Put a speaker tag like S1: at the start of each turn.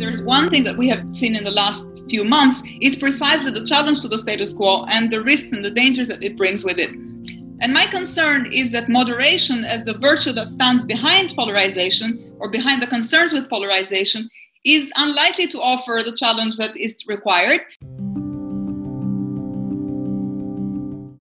S1: there's one thing that we have seen in the last few months is precisely the challenge to the status quo and the risks and the dangers that it brings with it. And my concern is that moderation, as the virtue that stands behind polarization or behind the concerns with polarization, is unlikely to offer the challenge that is required